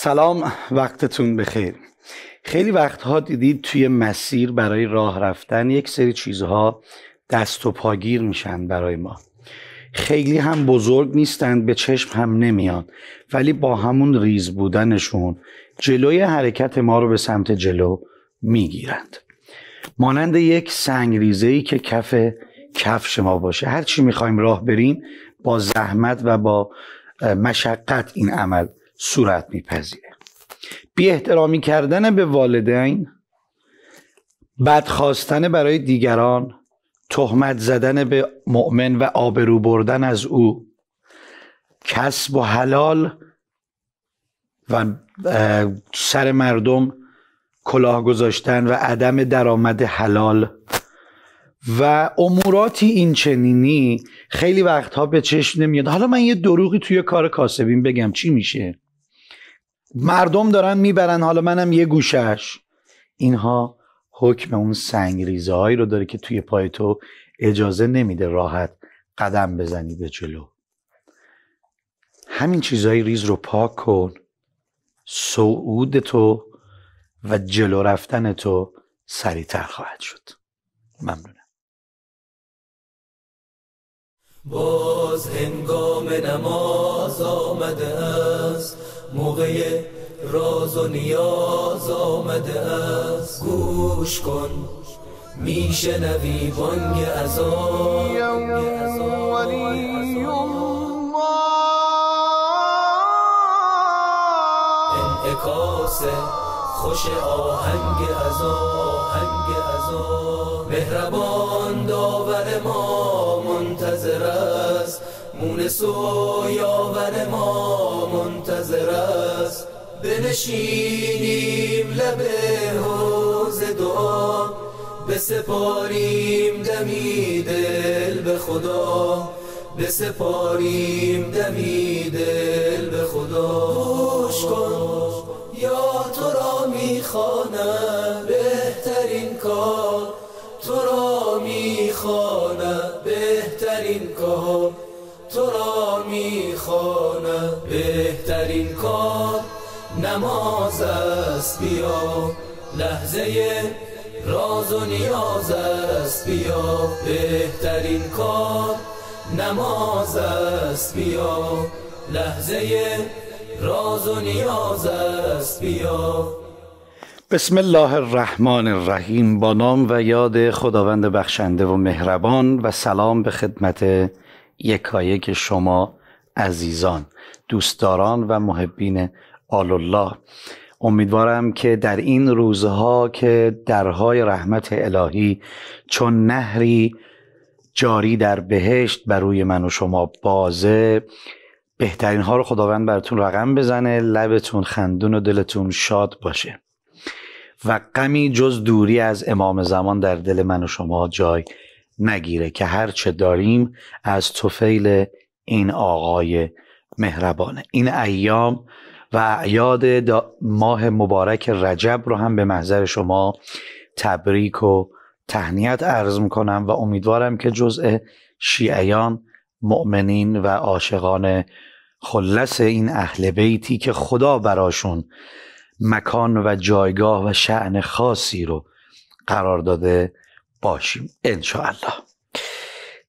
سلام وقتتون بخیر. خیلی وقتها دیدید توی مسیر برای راه رفتن یک سری چیزها دست و پاگیر میشن برای ما. خیلی هم بزرگ نیستند به چشم هم نمیان ولی با همون ریز بودنشون جلوی حرکت ما رو به سمت جلو می‌گیرند. مانند یک سنگ ای که کف کفش ما باشه. هر چی می‌خوایم راه بریم با زحمت و با مشقت این عمل صورت میپذیره. بی احترامی کردن به والدین بدخواستن برای دیگران تهمت زدن به مؤمن و آبرو بردن از او کسب و حلال و سر مردم کلاه گذاشتن و عدم درآمد حلال و اموراتی این چنینی خیلی وقتها به چشم نمیاد. حالا من یه دروغی توی کار کاسبین بگم چی میشه؟ مردم دارن می‌برن حالا منم یه گوشش اینها حکم اون سنگریزه هایی رو داره که توی پای تو اجازه نمیده راحت قدم بزنی به جلو. همین چیزهای ریز رو پاک کن. صعود تو و جلو رفتن تو سریعتر خواهد شد. ممنونم. باز هنگام نماز آمده است. موقع راز و نیاز آمده است. گوش کن میشنوی بانگ ازان انعکاس خوش آهنگ از آهنگ از مهربان داور ما منتظر است. مونس و یاور ما منتظر است. بنشینیم لب حوز دعا. بسپاریم دمی دل به خدا. بسپاریم دمی دل به خدا. گوش کن یا تو را می‌خوانم. بهترین کار تو را می‌خوانم. بهترین کار. می‌خوانم. بهترین کار نماز است. بیا. لحظه راز و نیاز است. بیا. بهترین کار نماز است. بیا. لحظه راز و نیاز است. بیا. بسم الله الرحمن الرحیم. با نام و یاد خداوند بخشنده و مهربان و سلام به خدمت یکایک شما عزیزان دوستداران و محبین آل الله امیدوارم که در این روزها که درهای رحمت الهی چون نهری جاری در بهشت بر روی من و شما بازه بهترین ها رو خداوند براتون رقم بزنه لبتون خندون و دلتون شاد باشه. و غمی جز دوری از امام زمان در دل من و شما جای نگیره که هر چه داریم از توفیل این آقای مهربانه. این ایام و اعیاد ماه مبارک رجب رو هم به محضر شما تبریک و تهنیت عرض می‌کنم و امیدوارم که جزء شیعیان مؤمنین و عاشقان خلص این اهل بیتی که خدا براشون مکان و جایگاه و شعن خاصی رو قرار داده باشیم. انشاءالله.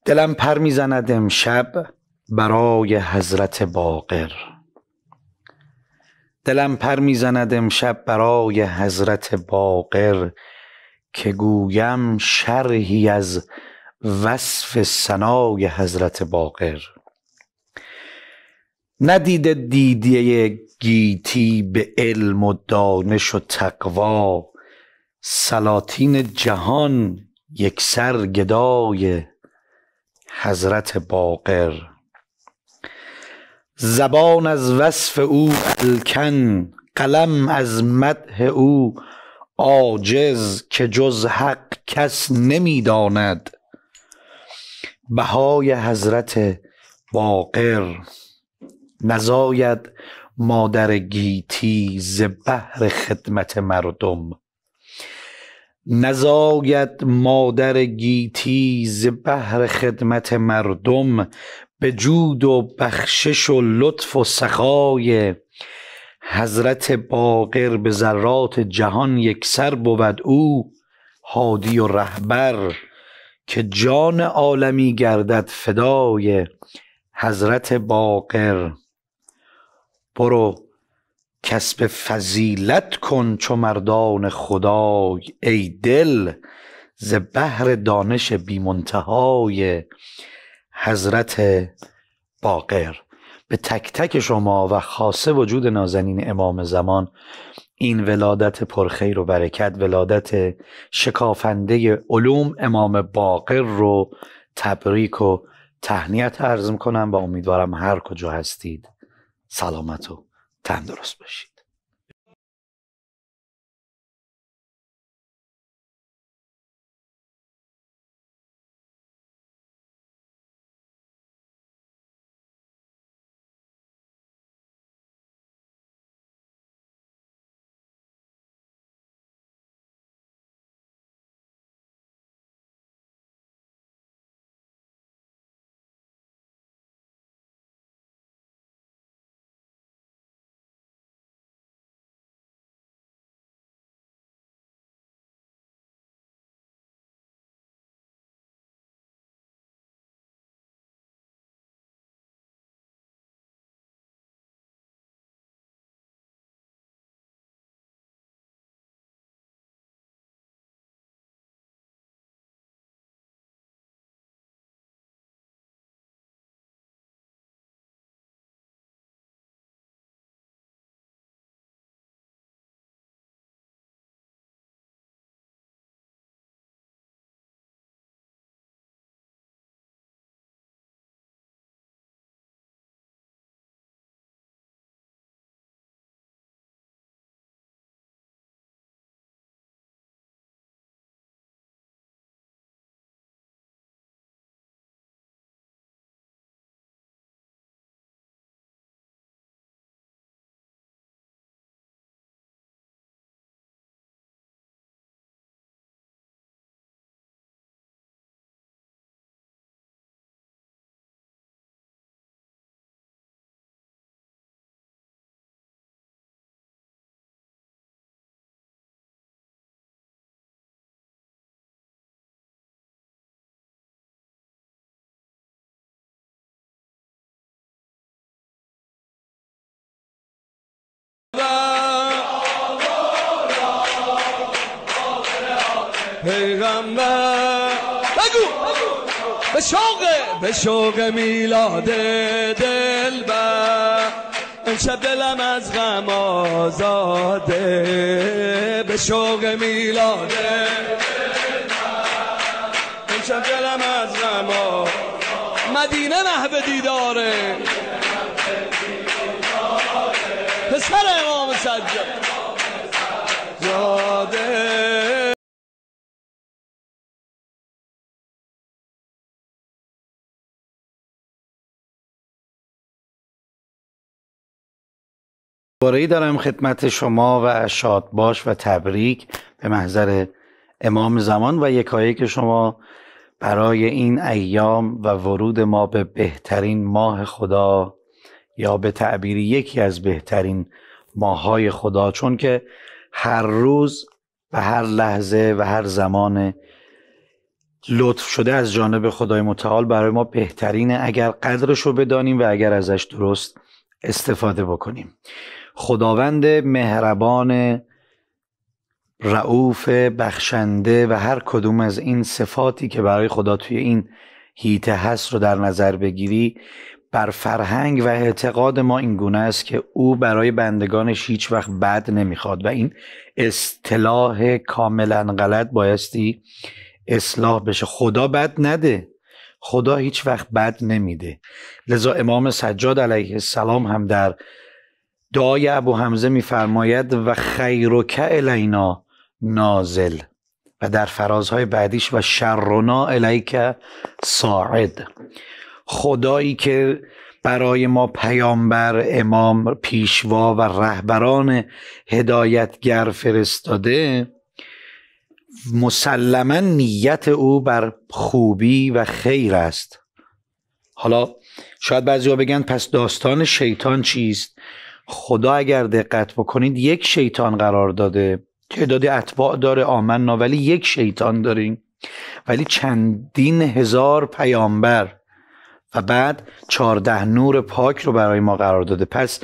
دلم پر می‌زند امشب. برای حضرت باقر. دلم پر می‌زند امشب برای حضرت باقر که گویم شرحی از وصف سنای حضرت باقر. ندیده دیدی گیتی به علم و دانش و تقوا سلاطین جهان یک سر گدای حضرت باقر. زبان از وصف او الکن قلم از مدح او عاجز که جز حق کس نمی‌داند. بهای حضرت باقر نزاید مادر گیتی ز بهر خدمت مردم. نزاید مادر گیتی ز بهر خدمت مردم به جود و بخشش و لطف و سخای حضرت باقر به ذرات جهان یکسر بود او هادی و رهبر که جان عالمی گردد فدای حضرت باقر. برو کسب فضیلت کن چو مردان خدای ای دل ز بحر دانش بی منتهای حضرت باقر. به تک تک شما و خاصه وجود نازنین امام زمان این ولادت پرخیر و برکت ولادت شکافنده علوم امام باقر رو تبریک و تهنیت عرض کنم و امیدوارم هر کجا هستید سلامت و تندرست باشید. پیغمبر. بگو. به شوق به شوق میلاد دل بر امشب دلم از غم آزاده. به شوق میلاد امشب دلم از غم مدینه محو دیداره. پسر امام سجاد. زاده. باره دارم خدمت شما و شاد باش و تبریک به محضر امام زمان و یکایی که شما برای این ایام و ورود ما به بهترین ماه خدا یا به تعبیری یکی از بهترین ماهای خدا. چون که هر روز و هر لحظه و هر زمان لطف شده از جانب خدای متعال برای ما بهترینه. اگر قدرش رو بدانیم و اگر ازش درست استفاده بکنیم. خداوند مهربان رعوف بخشنده و هر کدوم از این صفاتی که برای خدا توی این هیته هست رو در نظر بگیری. بر فرهنگ و اعتقاد ما این گونه است که او برای بندگانش هیچ وقت بد نمی‌خواد و این اصطلاح کاملا غلط بایستی اصلاح بشه. خدا بد نده. خدا هیچ وقت بد نمیده. لذا امام سجاد علیه السلام هم در دعای ابو حمزه میفرماید و خیرک الینا نازل. و در فرازهای بعدیش و شرنا الیک ساعد خدایی که برای ما پیامبر امام پیشوا و رهبران هدایتگر فرستاده مسلما نیت او بر خوبی و خیر است. حالا شاید بعضی بگن پس داستان شیطان چیست؟ خدا اگر دقت بکنید یک شیطان قرار داده. تعدادی اتباع داره آمنا ولی یک شیطان داریم. ولی چندین هزار پیامبر. و بعد چارده نور پاک رو برای ما قرار داده. پس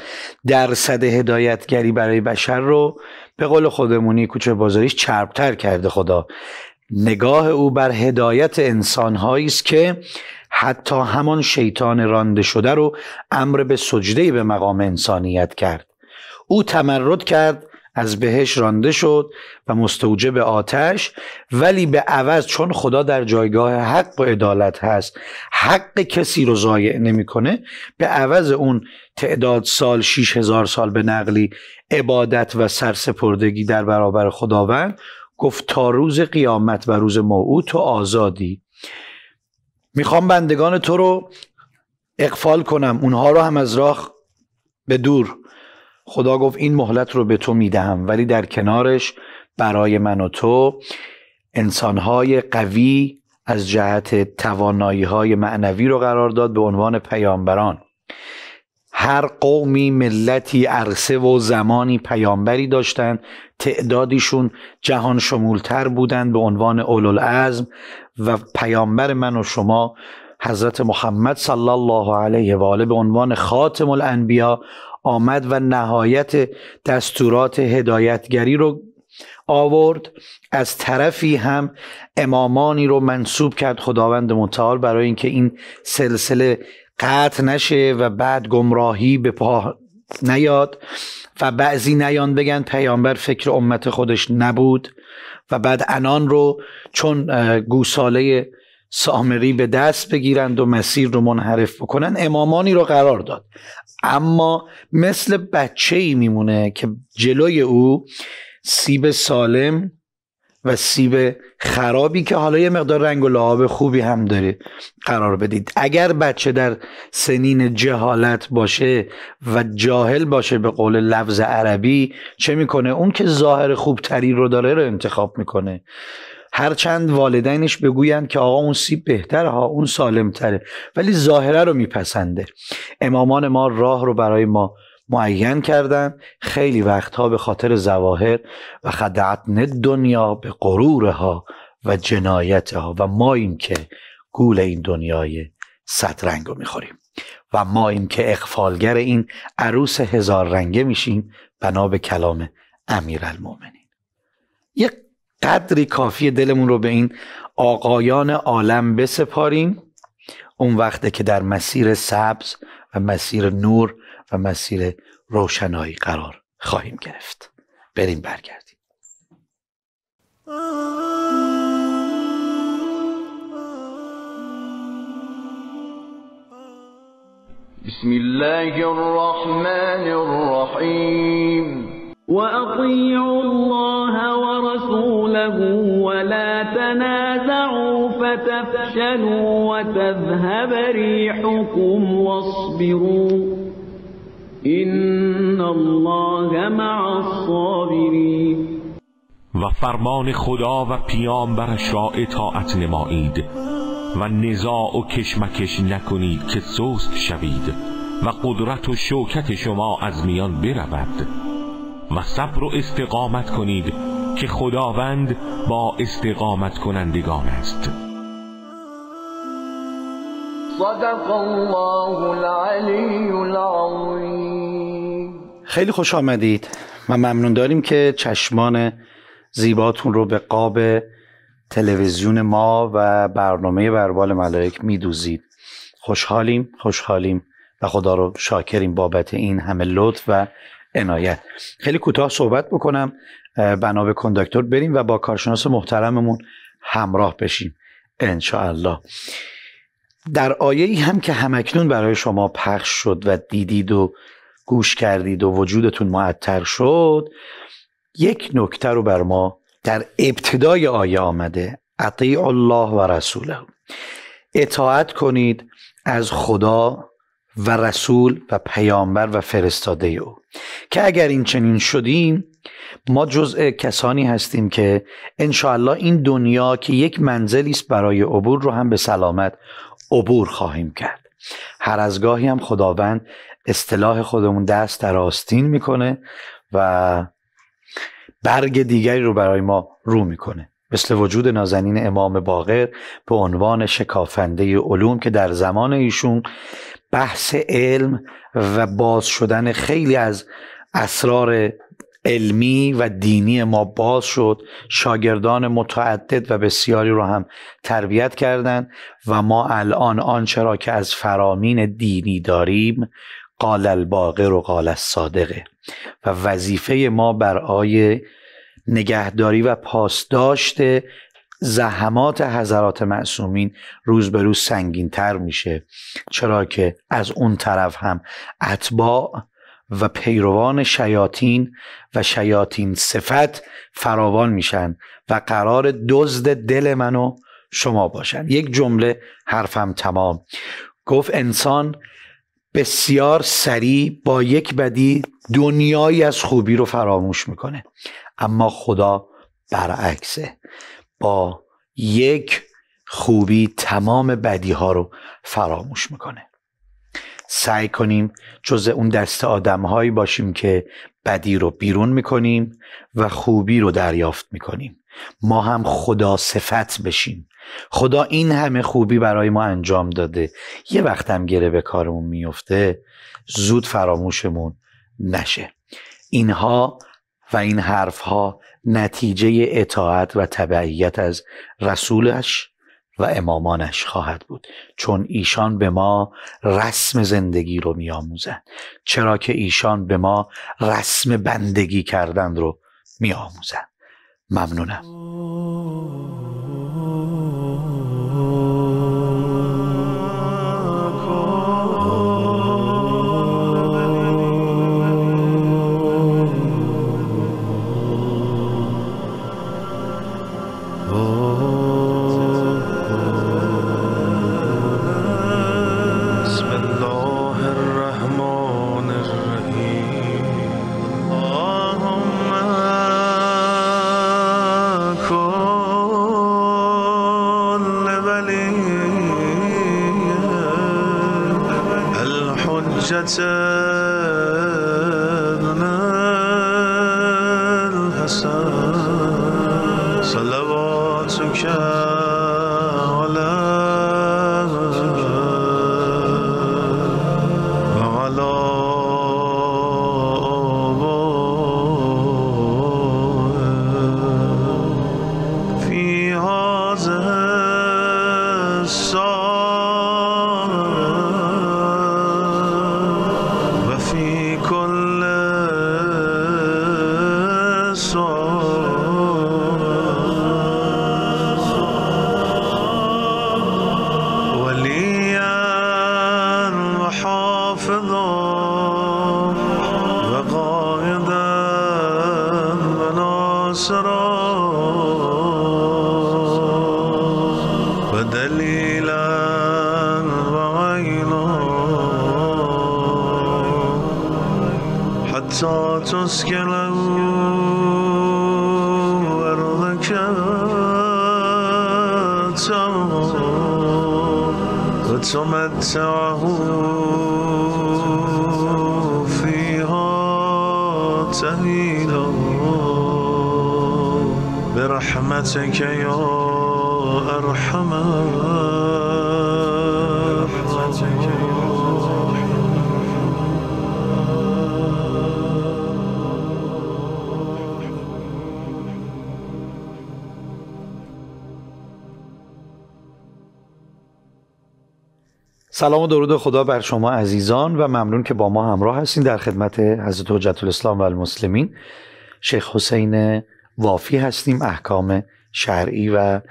درصد هدایتگری برای بشر رو به قول خودمونی کوچه بازاریش چربتر کرده خدا. نگاه او بر هدایت انسانهایی است که حتی همان شیطان رانده شده رو امر به سجده به مقام انسانیت کرد. او تمرد کرد از بهش رانده شد و مستوجب آتش ولی به عوض چون خدا در جایگاه حق و عدالت هست حق کسی رو ضایع نمی‌کنه به عوض اون تعداد سال شیش هزار سال به نقلی عبادت و سرسپردگی در برابر خداوند گفت تا روز قیامت و روز موعود تو آزادی. می‌خوام بندگان تو رو اقفال کنم. اونها رو هم از راه به دور. خدا گفت این مهلت رو به تو می‌دهم ولی در کنارش برای من و تو انسانهای قوی از جهت توانایی های معنوی رو قرار داد به عنوان پیامبران. هر قومی ملتی عرصه و زمانی پیامبری داشتند. تعدادیشون جهان شمولتر بودند به عنوان اولوالعزم و پیامبر من و شما حضرت محمد صلی الله علیه و آله به عنوان خاتم الانبیا آمد و نهایت دستورات هدایتگری رو آورد. از طرفی هم امامانی رو منصوب کرد. خداوند متعال برای اینکه این سلسله قطع نشه و بعد گمراهی به پا نیاد و بعضی نیان بگن پیامبر فکر امت خودش نبود و بعد انان رو چون گوساله سامری به دست بگیرند و مسیر رو منحرف بکنن امامانی رو قرار داد. اما مثل بچه ای میمونه که جلوی او سیب سالم و سیب خرابی که حالا یه مقدار رنگ و لعاب خوبی هم داره. قرار بدید. اگر بچه در سنین جهالت باشه و جاهل باشه به قول لفظ عربی چه می‌کنه؟ اون که ظاهر خوبتری رو داره رو انتخاب می‌کنه. هرچند والدینش بگویند که آقا اون سیب بهتره ها اون سالمتره. ولی ظاهره رو میپسنده. امامان ما راه رو برای ما معین کردن. خیلی وقتها به خاطر زواهر و خدعتن دنیا به قرورها و جنایتها. و ما این که گول این دنیای صد رنگ رو می‌خوریم. و ما این که اقفالگر این عروس هزار رنگه میشیم. بنا به کلام امیر المومنین یک قدری کافی دلمون رو به این آقایان عالم بسپاریم. اون وقته که در مسیر سبز و مسیر نور و مسیر روشنایی قرار خواهیم گرفت. بریم برگردیم. بسم الله الرحمن الرحیم. وأطيعوا الله ورسوله ولا تنازعوا فتفشلوا وتذهب ريحكم واصبروا. و فرمان خدا و پیامبرش را اطاعت نمایید و نزاع و کشمکش نکنید که سست شوید و قدرت و شوکت شما از میان برود و صبر و استقامت کنید که خداوند با استقامت کنندگان است. صدق الله العلی العظیم خیلی خوش آمدید. و ممنون داریم که چشمان زیباتون رو به قاب تلویزیون ما و برنامه بربال ملائک میدوزید. خوشحالیم خوشحالیم و خدا رو شاکریم بابت این همه لطف و عنایت. خیلی کوتاه صحبت بکنم. بنا به کنداکتور بریم و با کارشناس محترممون همراه بشیم. الله در آیه ای هم که همکنون برای شما پخش شد و دیدید و گوش کردید و وجودتون معطر شد یک نکته رو بر ما در ابتدای آیه آمده اطیع الله و رسوله. اطاعت کنید از خدا و رسول و پیامبر و فرستاده او. که اگر این چنین شدیم ما جزء کسانی هستیم که انشاءالله این دنیا که یک منزلی است برای عبور رو هم به سلامت عبور خواهیم کرد. هر از گاهی هم خداوند اصطلاح خودمون دست در آستین می‌کنه و برگ دیگری رو برای ما رو می‌کنه. مثل وجود نازنین امام باقر به عنوان شکافنده علوم که در زمان ایشون بحث علم و باز شدن خیلی از اسرار علمی و دینی ما باز شد. شاگردان متعدد و بسیاری رو هم تربیت کردند و ما الان آنچه را که از فرامین دینی داریم قال الباقر و قال الصادقه و وظیفه ما برای نگهداری و پاسداشت زحمات حضرات معصومین روز به روز سنگین تر میشه. چرا که از اون طرف هم اتباع و پیروان شیاطین و شیاطین صفت فراوان میشن و قرار دزد دل منو شما باشن. یک جمله حرفم تمام. گفت انسان بسیار سریع با یک بدی دنیایی از خوبی رو فراموش می‌کنه. اما خدا برعکسه. با یک خوبی تمام بدی ها رو فراموش می‌کنه. سعی کنیم جز اون دست آدم هایی باشیم که بدی رو بیرون می‌کنیم و خوبی رو دریافت می‌کنیم. ما هم خدا صفت بشیم. خدا این همه خوبی برای ما انجام داده. یه وقت هم گره به کارمون میفته زود فراموشمون نشه. اینها و این حرفها نتیجه اطاعت و تبعیت از رسولش و امامانش خواهد بود. چون ایشان به ما رسم زندگی رو میآموزند. چرا که ایشان به ما رسم بندگی کردن رو میآموزند. ممنونم. الأسرار ودليلا وغيلا حتى تسكن أرضك وتمتعه برحمتك يا أرحم سلام و درود خدا بر شما عزیزان و ممنون که با ما همراه هستین در خدمت حضرت حجت الاسلام و المسلمین. شیخ حسین وافی هستیم احکام شرعی و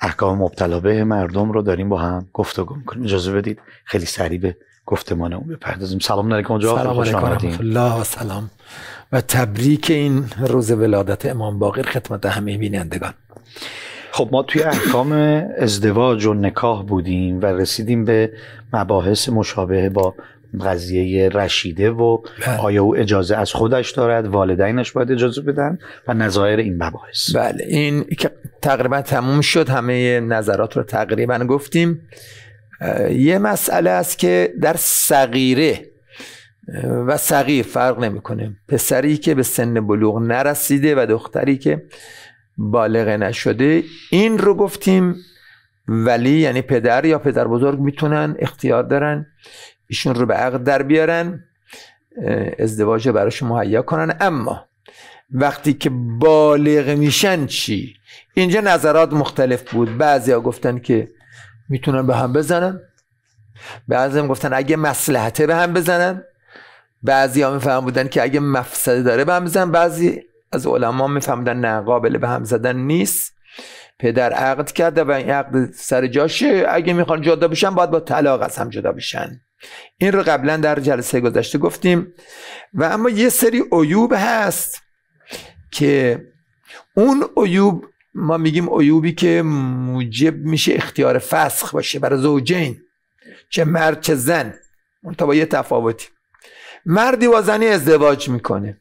احکام مبتلا به مردم رو داریم با هم گفتگو می‌کنیم اجازه بدید خیلی سریع به گفتمان اون بپردازیم سلام علیکم آقا. سلام علیکم. رحمت الله و سلام و تبریک این روز ولادت امام باقر خدمت همه بینندگان خب ما توی احکام ازدواج و نکاح بودیم و رسیدیم به مباحث مشابه با قضیه رشیده و بله. آیا او اجازه از خودش دارد؟ والدینش باید اجازه بدن؟ و نظایر این مباحث. بله این که تقریبا تموم شد همه نظرات رو تقریبا گفتیم. یه مسئله است که در صغیره و صغیر فرق نمی‌کنه. پسری که به سن بلوغ نرسیده و دختری که بالغ نشده این رو گفتیم. ولی یعنی پدر یا پدر بزرگ می‌تونن اختیار دارن. ایشون رو به عقد در بیارن ازدواج براش مهیا کنن. اما وقتی که بالغ میشن چی؟ اینجا نظرات مختلف بود. بعضی ها گفتن که می‌تونن به هم بزنن. بعضی هم گفتن اگه مسلحته به هم بزنن. بعضی ها میفهم بودن که اگه مفسده داره به هم بزنن. بعضی از علما میفهمدن نه قابل به هم زدن نیست. پدر عقد کرده و این عقد سر جاشه. اگه می‌خوان جدا بشن باید با طلاق از هم جدا بشن. این رو قبلا در جلسه گذشته گفتیم و اما یه سری عیوب هست که اون عیوب ما میگیم عیوبی که موجب میشه اختیار فسخ باشه برای زوجین چه مرد چه زن اون با یه تفاوتی. مردی با زنی ازدواج می‌کنه.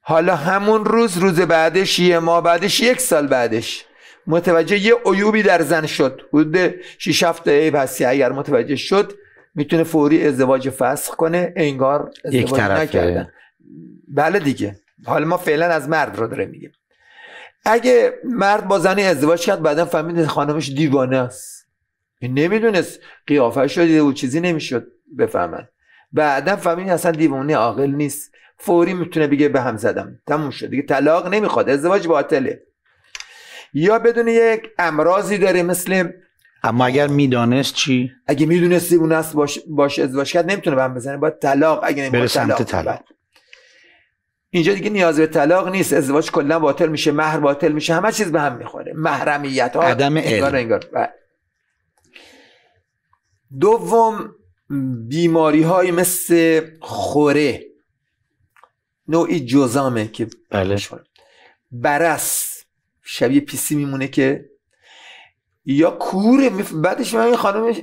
حالا همون روز روز بعدش یه ماه بعدش یک سال بعدش. متوجه یه عیوبی در زن شد. حدود 6 7 عیب هستی. اگر متوجه شد می‌تونه فوری ازدواج فسخ کنه. انگار ازدواج. نکردن بله دیگه. حالا ما فعلا از مرد رو داره میگیم. اگه مرد با زنی ازدواج کرد بعدا فهمید خانمش دیوانه است. نمی‌دونست. قیافه شد و چیزی نمی‌شد بفهمن. بعدا فهمید اصلا دیوانه عاقل نیست. فوری می‌تونه بگه به هم زدم. تموم شد. دیگه طلاق نمی‌خواد. ازدواج باطله. یا بدون یک امراضی داره مثل اما اگر می‌دانست چی؟ اگه می‌دونست دیوونه است باش, باش ازدواج کرد نمی‌تونه به هم بزنه. باید طلاق اگه سمت طلاق. طلاق. اینجا دیگه نیاز به طلاق نیست. ازدواج کلا باطل میشه مهر باطل میشه همه چیز به هم می‌خوره. محرمیت ها عدم انگار. انگار. دوم بیماری های مثل خوره. نوعی جزامه که بله. برس. شبیه پیسی میمونه که یا کوره. بعدش من این خانم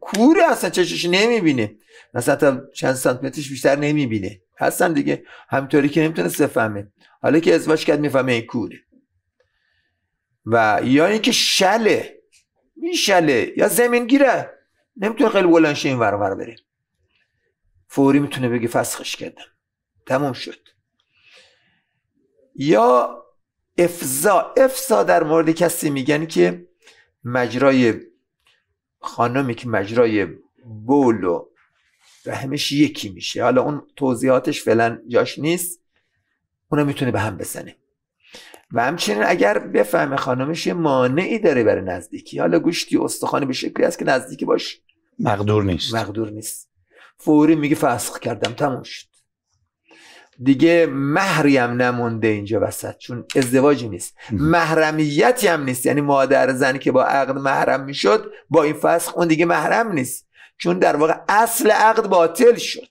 کوره اصلا چشش نمی‌بینه. مثلا تا چند سانتی مترش بیشتر نمی‌بینه. هستن دیگه. همینطوری که نمی‌تونست بفهمه حالا که ازدواج کرد می‌فهمه این کوره. و یا اینکه شله. میشله یا زمینگیره. نمی‌تونه خیلی بلند این ور ور بره. فوری می‌تونه بگه فسخش کردم. تموم شد. یا افزا افزا در مورد کسی میگن که مجرای خانمی که مجرای بول و رحمش یکی میشه. حالا اون توضیحاتش فعلا جاش نیست. اونو می‌تونه به هم بزنه. و همچنین اگر بفهمه خانمش یه مانعی داره برای نزدیکی. حالا گوشتی استخوانی به شکلی هست که نزدیکی باش مقدور نیست. مقدور نیست. فوری میگه فسخ کردم تموم شد. دیگه مهری هم نمونده اینجا وسط چون ازدواجی نیست. محرمیتی هم نیست. یعنی مادر زنی که با عقد محرم می‌شد با این فسخ اون دیگه محرم نیست. چون در واقع اصل عقد باطل شد.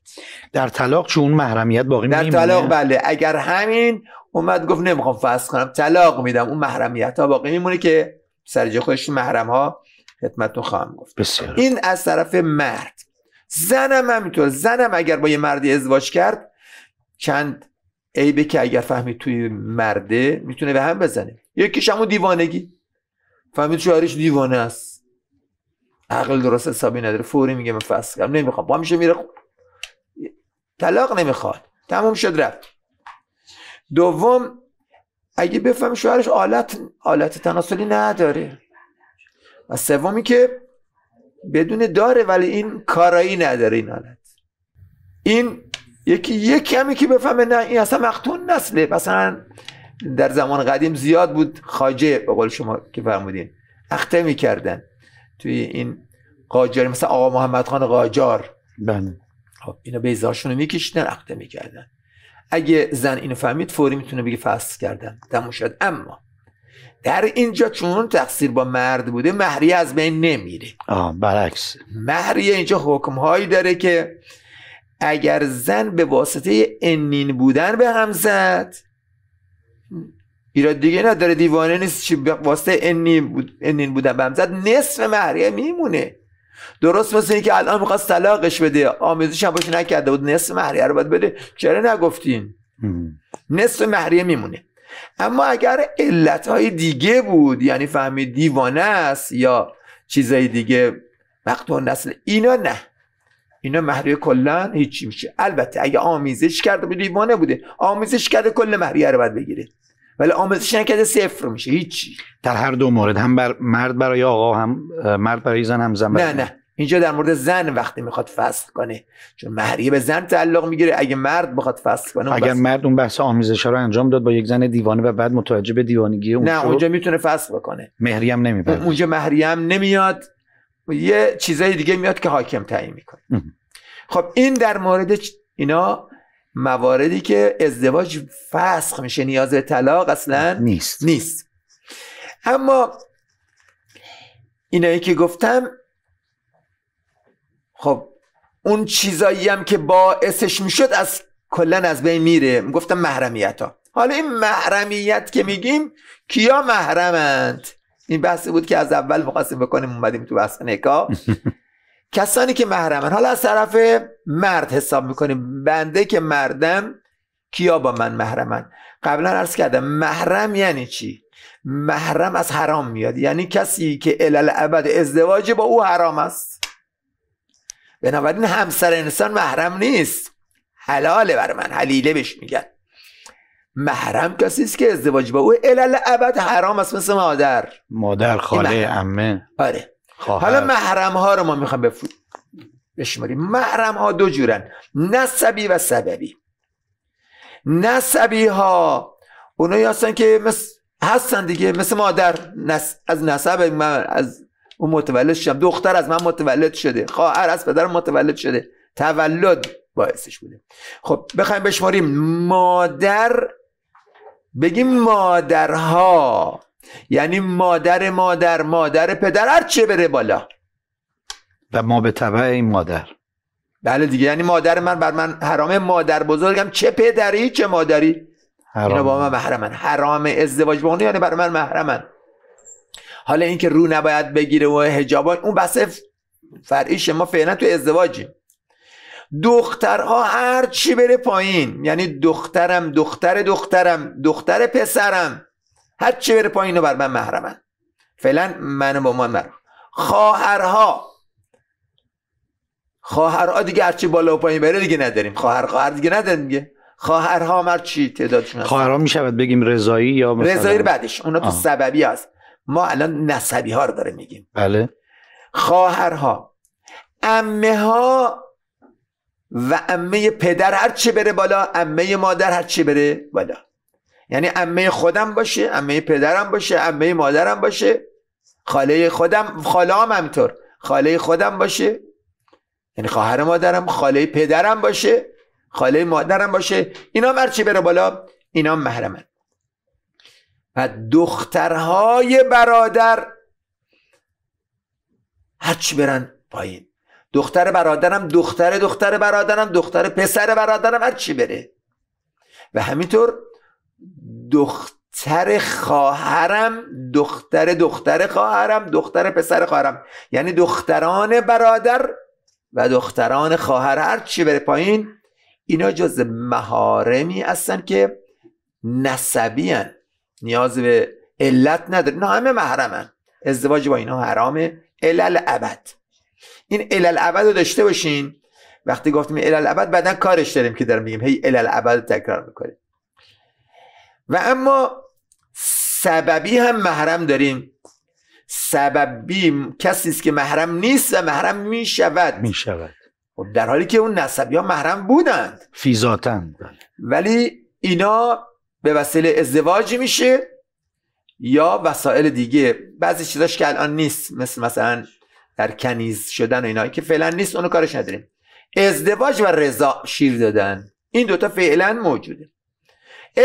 در طلاق چون محرمیت باقی در میمونه طلاق بله. اگر همین اومد گفت نمی‌خوام فسخ کنم طلاق میدم. اون محرمیت ها باقی میمونه که سر جای خودش محرم ها خدمتتون خواهم گفت. بسیار. این از طرف مرد. زنم همینطور. زنم اگر با یه مردی ازدواج کرد چند عیبه که اگر فهمید توی مرده می‌تونه به هم بزنه. یکیش همون دیوانگی. فهمید شوهرش دیوانه است. عقل درست حسابی نداره. فوری میگه من کردم. نمی‌خوام. با میشه میره خب. طلاق نمی‌خواد. تموم شد رفت. دوم اگه بفهم شوهرش آلت آلت تناسلی نداره. و سومی که بدون داره ولی این کارایی نداره این حالت این یکی یک کمی که بفهمه نه این اصلا مختون نسله. مثلا در زمان قدیم زیاد بود خاجه به قول شما که فرمودین. اخته می‌کردن توی این قاجار مثلا آقا محمد خان قاجار. بله. خب اینا بیزاشون رو میکشیدن اخته می‌کردن. اگه زن اینو فهمید فوری می‌تونه بگه فصل کردن. تموم شد. اما در اینجا چون تقصیر با مرد بوده مهریه از بین نمیره. آه برعکس. مهریه اینجا حکم هایی داره که اگر زن به واسطه انین بودن به هم زد ایراد دیگه نداره دیوانه نیست چی به واسطه انین, بود انین بودن به هم زد نصف مهریه میمونه. درست مثل اینکه الان می‌خواست طلاقش بده آمیزش هم باشه نکرده بود نصف مهریه رو باید بده. چرا نگفتین. نصف مهریه میمونه. اما اگر علت های دیگه بود یعنی فهمید دیوانه است یا چیزای دیگه مقطوع نسل اینا نه. اینا مهریه کلا هیچی میشه. البته اگه آمیزش کرده بود دیوانه بوده آمیزش کرده کل مهریه رو باید بگیره. ولی آمیزش نکرده صفر میشه. هیچی. در هر دو مورد هم بر مرد برای آقا هم مرد برای زن هم زن برای نه نه. اینجا در مورد زن وقتی می‌خواد فصل کنه. چون مهریه به زن تعلق می‌گیره. اگه مرد بخواد فصل کنه اگر بس- مرد اون بحث آمیزش رو انجام داد با یک زن دیوانه و بعد متوجه به دیوانگی اون نه اونجا می‌تونه فصل بکنه. مهری هم نمی‌بره. اونجا مهریه هم نمیاد. یه چیزای دیگه میاد که حاکم تعیین می‌کنه. خب این در مورد اینا مواردی که ازدواج فسخ میشه نیاز به طلاق اصلا نیست. نیست. اما اینایی که گفتم خب اون چیزایی هم که باعثش می‌شد از کلا از بین میره. گفتم محرمیت ها حالا این محرمیت که میگیم کیا محرمند؟ این بحثی بود که از اول می‌خواستیم بکنیم اومدیم تو بحث نکاح. کسانی که محرمن. حالا از طرف مرد حساب می‌کنیم. بنده که مردم کیا با من محرمن؟ قبلا عرض کردم محرم یعنی چی؟ محرم از حرام میاد. یعنی کسی که الالعبد ازدواج با او حرام است. بنابراین همسر انسان محرم نیست. حلاله بر من. حلیله بهش میگن. محرم کسی است که ازدواج با او الالعبد حرام است مثل مادر. مادر خاله. عمه آره. خواهر. حالا محرم ها رو ما می‌خوام بفر... بشماریم. محرم ها دو جورن. نسبی و سببی. نسبی ها اونایی هستن که مثل هستن دیگه مثل مادر. نس... از نسب من از اون متولد شدم. دختر از من متولد شده. خواهر از پدر متولد شده. تولد باعثش بوده. خب بخوایم بشماریم. مادر بگیم مادرها یعنی مادر مادر مادر پدر هر چه بره بالا. و ما به تبع این مادر. بله دیگه یعنی مادر من بر من حرامه مادر بزرگم چه پدری چه مادری؟ حرام. اینا با من محرمن. حرام ازدواج با یعنی برای من محرمن. حالا اینکه رو نباید بگیره و حجاب اون بحث فرعیشه ما فعلا تو ازدواجیم دخترها هر چی بره پایین. یعنی دخترم دختر دخترم دختر پسرم. هر چی بره پایین رو بر من محرمن. فعلا من با من محرم خواهرها. خواهرها دیگه هرچی بالا و پایین بره دیگه نداریم. خواهر خواهر دیگه نداریم دیگه. خواهرها هم هر چی تعدادشون هست خواهران می‌شود بگیم رضایی یا مثلا رضایی بعدش. اونا تو آه. سببی هست. ما الان نسبی ها رو داره میگیم. بله. خواهرها. امه ها و امه پدر هر چی بره بالا امه مادر هر چی بره بالا. یعنی امه خودم باشه امه پدرم باشه امه مادرم باشه. خاله خودم خاله هم همینطور. خاله خودم باشه. یعنی خواهر مادرم خاله پدرم باشه. خاله مادرم باشه. اینا هم هر چی بره بالا اینا محرمن. و دخترهای برادر هرچی برن پایین. دختر برادرم دختر دختر برادرم دختر پسر برادرم هر چی بره. و همینطور دختر خواهرم دختر دختر خواهرم دختر پسر خواهرم. یعنی دختران برادر و دختران خواهر هر چی بره پایین اینا جز مهارمی هستن که نسبی هن. نیاز به علت نداره. نه همه محرمن. ازدواج با اینا حرامه. علل ابد این علل ابد رو داشته باشین. وقتی گفتیم علل ابد بعدا کارش داریم که داریم میگیم هی رو تکرار می‌کنیم. و اما سببی هم محرم داریم. سببی کسی است که محرم نیست و محرم می‌شود. می‌شود. خب در حالی که اون نسبی ها محرم بودند. فیزاتن. ولی اینا به وسیله ازدواج میشه یا وسایل دیگه. بعضی چیزاش که الان نیست مثل مثلا در کنیز شدن و اینا که فعلا نیست اونو کارش نداریم. ازدواج و رضا شیر دادن. این دوتا فعلا موجوده.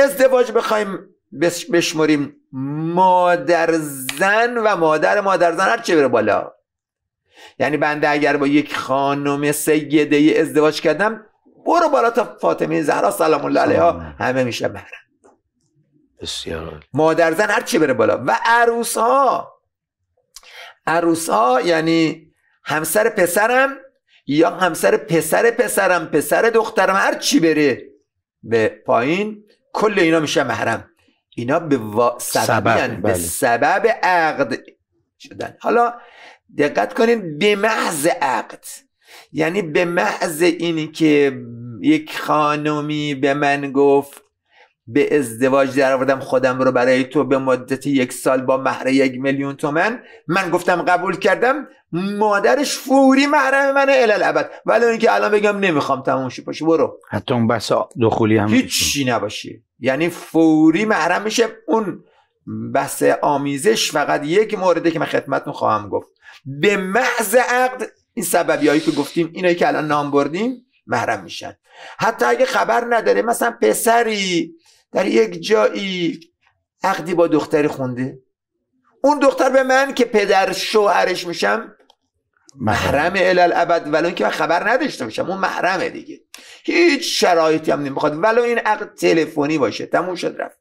ازدواج بخوایم بش- بشمریم مادر زن و مادر مادر زن هر چه بره بالا. یعنی بنده اگر با یک خانم سیده ازدواج کردم برو بالا تا فاطمه زهرا سلام الله علیها همه میشه محرم بسیار. مادر زن هر چی بره بالا. و عروس ها عروس ها یعنی همسر پسرم یا همسر پسر پسرم پسر دخترم هر چی بره به پایین کل اینا میشه محرم اینا به وا... سبب،. به بله. سبب عقد شدن حالا دقت کنین به محض عقد یعنی به محض اینی که یک خانمی به من گفت به ازدواج در آوردم خودم رو برای تو به مدت یک سال با مهر یک میلیون تومن. من گفتم قبول کردم. مادرش فوری محرم منه الالعبد ولی اینکه الان بگم نمی‌خوام تموم شی باشه برو. حتی اون بحث دخولی هم هیچی نباشه یعنی فوری محرم میشه. اون بحث آمیزش فقط یک مورده که من خدمتتون خواهم گفت. به محض عقد این سببی هایی که گفتیم اینایی که الان نام بردیم محرم میشن. حتی اگه خبر نداره مثلا پسری در یک جایی عقدی با دختری خونده. اون دختر به من که پدر شوهرش میشم محرم. الالعبد ولو اینکه من خبر نداشته باشم اون محرمه دیگه. هیچ شرایطی هم نمی‌خواد. ولو این عقد تلفنی باشه. تموم شد رفت.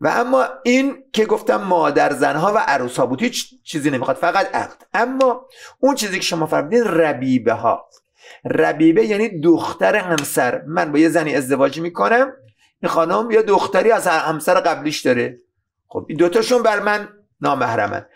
و اما این که گفتم مادر زنها و عروس ها بود هیچ چیزی نمی‌خواد. فقط عقد. اما اون چیزی که شما فرمودین ربیبه ها ربیبه یعنی دختر همسر. من با یه زنی ازدواج می‌کنم. این خانم یا دختری از همسر قبلیش داره. خب این دوتاشون بر من نامحرمن.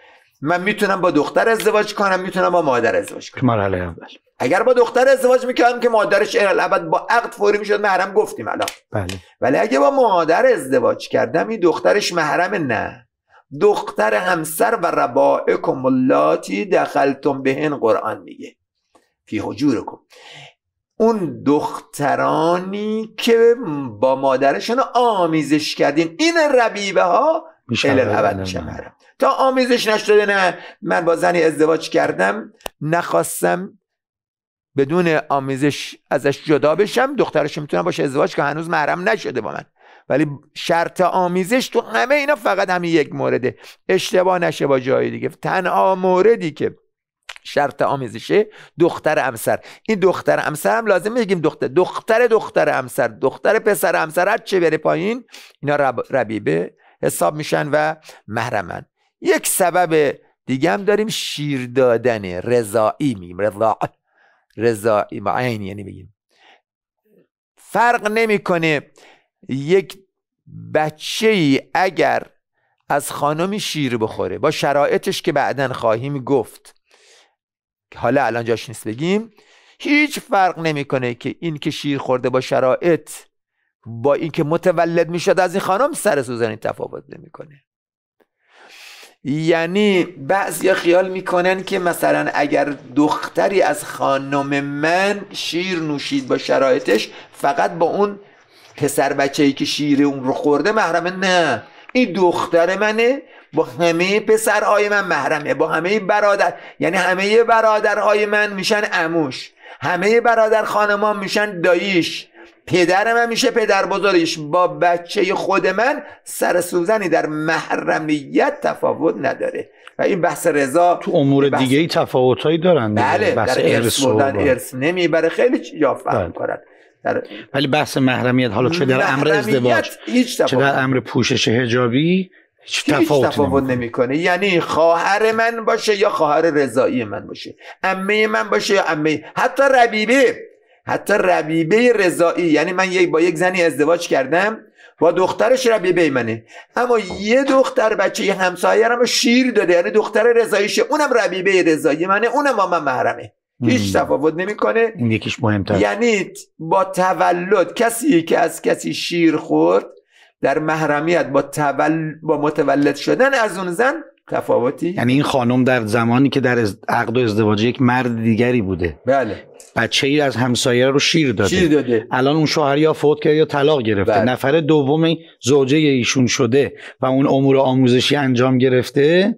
من می‌تونم با دختر ازدواج کنم می‌تونم با مادر ازدواج کنم. مرحله اول. اگر با دختر ازدواج می‌کردم که مادرش الابد با عقد فوری می‌شد محرم گفتیم الان. بله. ولی اگه با مادر ازدواج کردم این دخترش محرم نه. دختر همسر و ربائکم اللاتی دخلتم بهن قرآن میگه. فی حجورکم. اون دخترانی که با مادرشون آمیزش کردین. این ربیبه ها میشه محرم تا آمیزش نشده نه من با زنی ازدواج کردم نخواستم بدون آمیزش ازش جدا بشم. دخترش می‌تونم باشه ازدواج که هنوز محرم نشده با من. ولی شرط آمیزش تو همه اینا فقط همین یک مورده. اشتباه نشه با جای دیگه. تنها موردی که شرط آمیزشه دختر امسر. این دختر امسر هم لازم بگیم دختر. دختر دختر امسر. دختر پسر امسر هر چه بره پایین اینا رب... ربیبه. حساب میشن و محرمن. یک سبب دیگه هم داریم شیر دادن. رضایی میگیم. رضا. رضایی با عین یعنی بگیم. فرق نمی‌کنه یک بچه ای اگر از خانمی شیر بخوره با شرایطش که بعدا خواهیم گفت حالا الان جاش نیست بگیم هیچ فرق نمی‌کنه که این که شیر خورده با شرایط با اینکه متولد می‌شد از این خانم سر سوزنی تفاوت نمی‌کنه. یعنی بعضی خیال می‌کنن که مثلا اگر دختری از خانم من شیر نوشید با شرایطش فقط با اون پسر بچه ای که شیر اون رو خورده محرمه. نه این دختر منه با همه پسرهای من محرمه با همه برادر یعنی همه برادرهای من میشن اموش همه برادر خانمان میشن داییش پدر من میشه پدر بزرگش با بچه خود من سر سوزنی در محرمیت تفاوت نداره و این بحث رضا تو امور بحث- دیگه ای تفاوتایی دارن. بله بحث در ارث ارث نمی‌بره خیلی بله. فهم کنن در ولی بحث محرمیت حالا چه در امر ازدواج چه در امر پوشش حجابی هیچ تفاوت تفاوت نمی‌کنه. یعنی خواهر من باشه یا خواهر رضایی من باشه. عمه من باشه یا عمه حتی ربیبه. حتی ربیبه رضایی. یعنی من یک با یک زنی ازدواج کردم. با دخترش ربیبه منه. اما یه دختر بچه یه شیر داده. یعنی دختر رضاییشه. اونم ربیبه رضایی منه. اونم با من محرمه. هیچ. تفاوت نمی‌کنه. این یکیش مهمتر. یعنی با تولد کسی که از کسی شیر خورد در محرمیت با, تول... با متولد شدن از اون زن تفاوتی؟ یعنی این خانم در زمانی که در عقد و ازدواج یک مرد دیگری بوده. بله. بچه ای از همسایه رو شیر داده. شیر داده. الان اون شوهر یا فوت کرده یا طلاق گرفته. بله. نفر دومی زوجه ایشون شده و اون امور آموزشی انجام گرفته.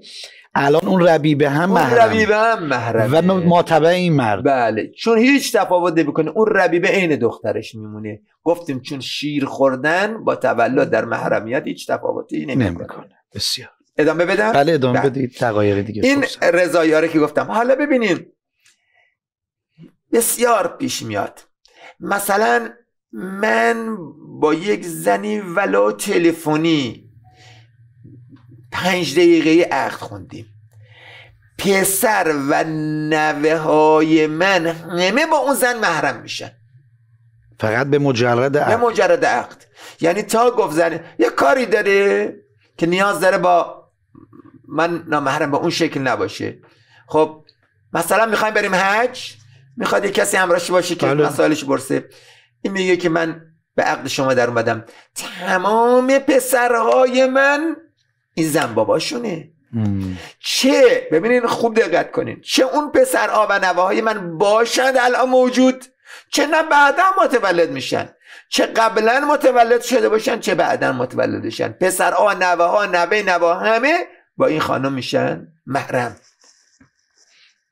الان اون ربیبه هم اون محرم. ربیبه هم محرمه. و ماتبع این مرد. بله. چون هیچ تفاوت نمی‌کنه. اون ربیبه عین دخترش میمونه. گفتیم چون شیر خوردن با تولد در محرمیت هیچ تفاوتی نمی‌کنه. بسیار. ادامه بدم؟ بله ادامه بله. بدید. دقایق دیگه این. رضایاره که گفتم. حالا ببینیم. بسیار پیش میاد. مثلا من با یک زنی ولو تلفنی پنج دقیقه عقد خوندیم. پسر و نوه های من همه با اون زن محرم میشن. فقط به مجرد عقد. مجرد عقد. یعنی تا گفت زن یه کاری داره که نیاز داره با من نامحرم به اون شکل نباشه. خب مثلا می‌خوایم بریم حج. می‌خواد یه کسی همراهش باشه که بله. مسائلش برسه. این میگه که من به عقد شما در اومدم. تمام پسرهای من این زن باباشونه. چه ببینین خوب دقت کنین. چه اون پسر و نواهای من باشند الان موجود؟ چه نه بعدا متولد میشن؟ چه قبلا متولد شده باشن چه بعدا متولد بشن پسر و نواها نوه نوا همه با این خانم میشن. محرم.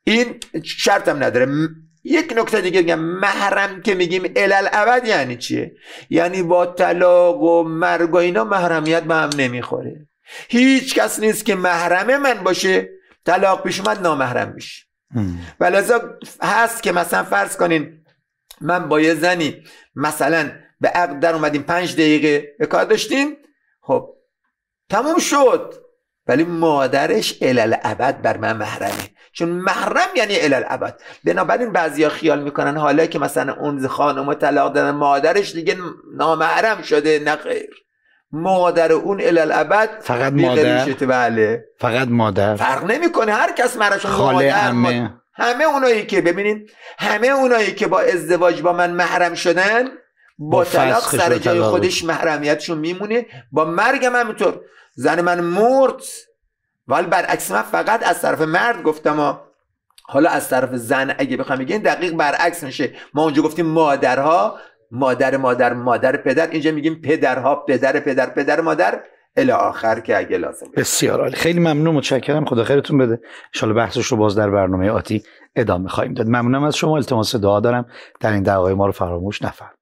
این شرطم نداره. م- یک نکته دیگه بگم محرم که میگیم الالعبد یعنی چیه؟ یعنی با طلاق و مرگ و اینا محرمیت به هم نمی‌خوره. هیچ کس نیست که محرم من باشه. طلاق پیش اومد نامحرم میشه. ام. و لذا هست که مثلا فرض کنین من با یه زنی مثلا به عقد در اومدیم پنج دقیقه به کار داشتیم خب تموم شد. ولی مادرش الالعبد بر من محرمه. چون محرم یعنی الالعبد بنابراین بعضیا خیال می‌کنن حالا که مثلا اون خانم طلاق دادن مادرش دیگه نامحرم شده نه خیر مادر اون الالعبد فقط مادر. بله. فقط مادر. فرق نمی‌کنه. هر کس مراشون خاله عمه همه اونایی که ببینین همه اونایی که با ازدواج با من محرم شدن با, با طلاق سر جای. خودش محرمیتشون میمونه. با مرگم همینطور. زن من مرد. ولی برعکس من فقط از طرف مرد گفتم ها. حالا از طرف زن اگه بخوام بگین دقیق برعکس میشه. ما اونجا گفتیم مادرها مادر مادر مادر پدر. اینجا میگیم پدرها پدر پدر پدر مادر. الی آخر که اگه لازم. بسیار عالی. خیلی ممنون متشکرم. خدا خیرتون بده. ان بحثش رو باز در برنامه آتی ادامه خواهیم داد. ممنونم از شما. التماس دعا دارم. در این دعوای ما رو فراموش نفرمایید.